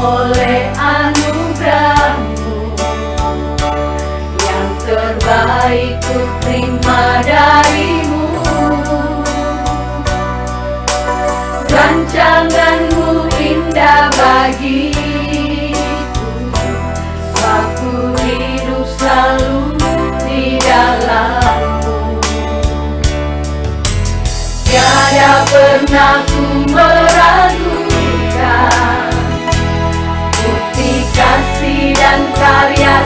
oleh anugerahmu. Yang terbaik ku terima darimu. Rancanganmu indah bagiku. Sebab ku hidup selalu di dalammu. Tiada pernah ku meragukan Maria.